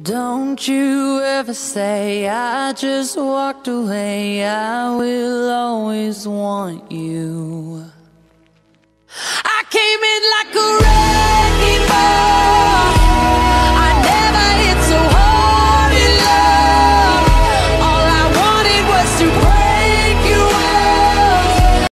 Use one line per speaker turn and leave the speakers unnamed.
Don't you ever say I just walked away. I will always want you.